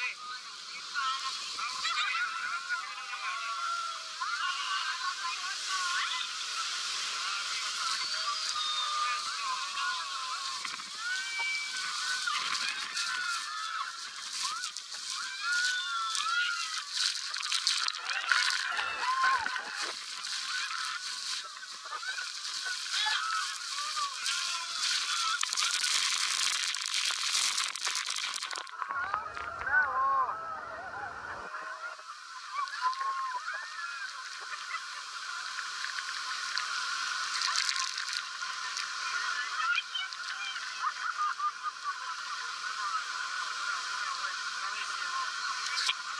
Hey.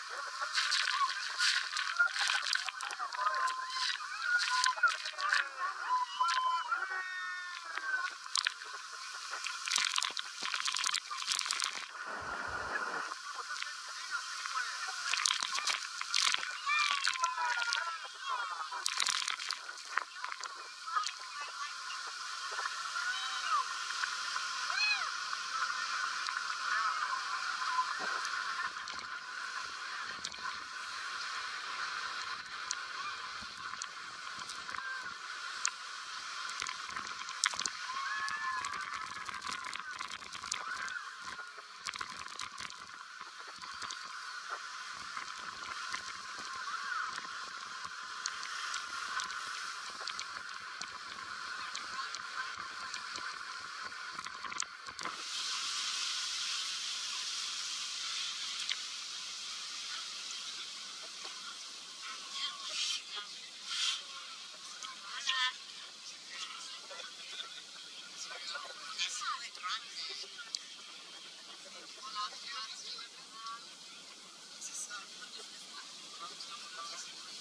you Thank you.